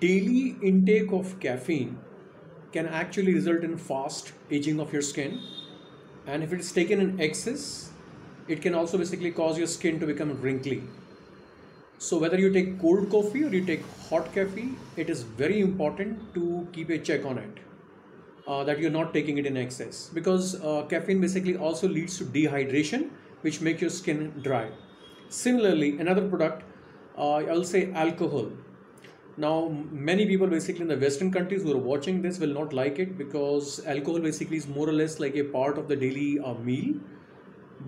daily intake of caffeine can actually result in fast aging of your skin. And if it's taken in excess it can also basically cause your skin to become wrinkly. So whether you take cold coffee or you take hot coffee it is very important to keep a check on it uh, that you're not taking it in excess. Because uh, caffeine basically also leads to dehydration which makes your skin dry. Similarly another product uh, i'll say alcohol now many people basically in the western countries who are watching this will not like it because alcohol basically is more or less like a part of the daily uh, meal.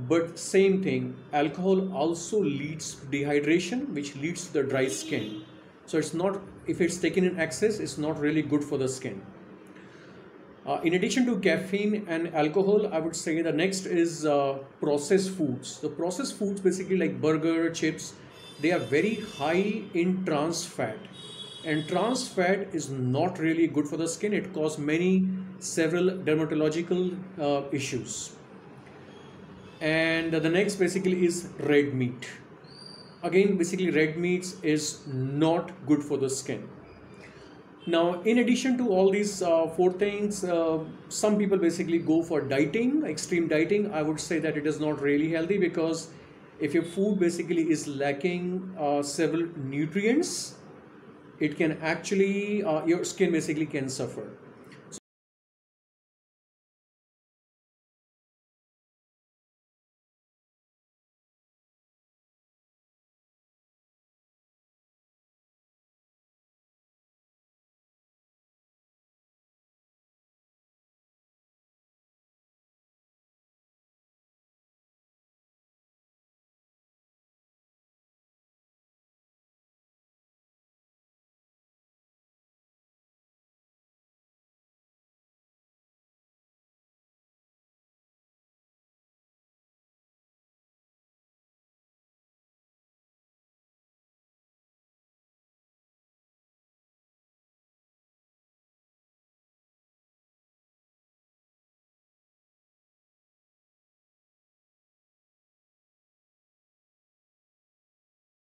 But same thing alcohol also leads to dehydration which leads to the dry skin. So it's not if it's taken in excess it's not really good for the skin. Uh, in addition to caffeine and alcohol i would say the next is uh, processed foods. The processed foods basically like burger chips they are very high in trans fat and trans fat is not really good for the skin. It causes many several dermatological uh, issues. And the next basically is red meat. Again basically red meats is not good for the skin. Now in addition to all these uh, four things uh, some people basically go for dieting extreme dieting. I would say that it is not really healthy because if your food basically is lacking uh, several nutrients it can actually uh, your skin basically can suffer